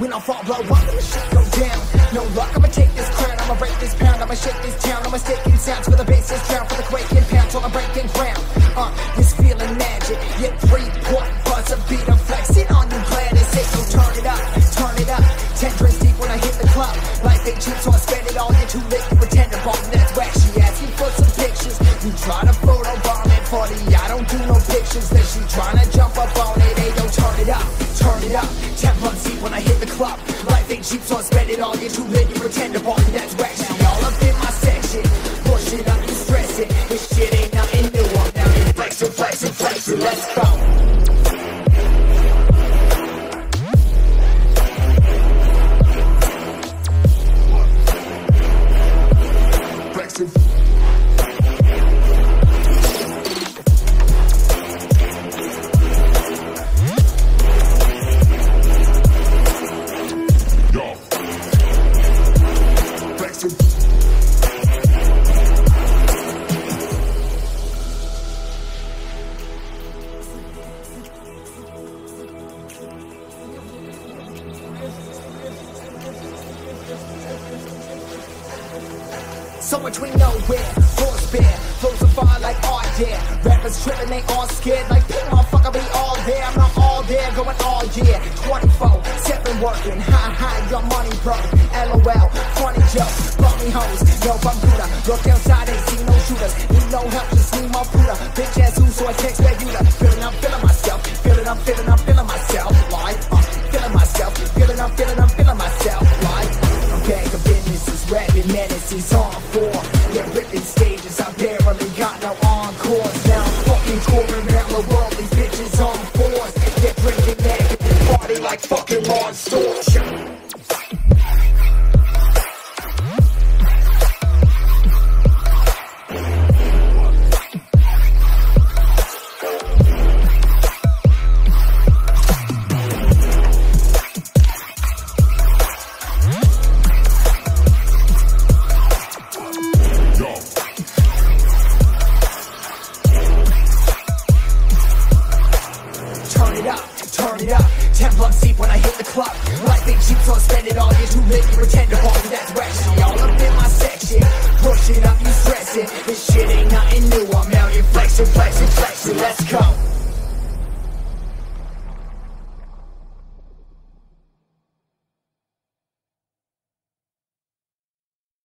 When I fall, blow up, the shit go down. No luck, I'ma take this crown, I'ma break this pound, I'ma shake this town, I'ma stick in sounds for the bassist drown, for the quaking pound, till I'm breaking ground. Uh, this feeling magic, yeah, three point buzz a beat, I'm flexing on you, glad it's it, so turn it up, turn it up. Ten drinks deep when I hit the club, life ain't cheap, so I spend it all, you're too late, you pretend to bomb, that's whack, she asking for some pictures, you try to photo bomb it, party, I don't do no pictures, then she tryna jump up on it, hey, don't turn it up, turn it up, ten cheap, so I all, you're too late, you pretend to bomb So much we know where Force bear, flows fire like art there Rappers tripping, they all scared. Like pink motherfucker, we all there. I'm not all there, going all year. 24, 7 working. High, high, your money broke. LOL, funny joke. Bummy hoes, no computer Look outside, ain't see no shooters. Need no help, just need more Buddha. Bitch ass who, so I text that you Feeling, I'm feeling myself. Feeling, I'm feeling, I'm feeling myself. Like, uh, feeling myself. Feeling, I'm feeling, I'm feeling is menace is on four Get ripping stages, I barely got no encores. Now I'm fucking touring around the world, these bitches on fours. Get drinking negative, party like fucking Ron Storch spend it all. You're too late, you pretend to party, that's ratchet. All up in my section. Push up, you stress it. This shit ain't nothing new. I'm out here flexing, flexing, flexing. Let's go.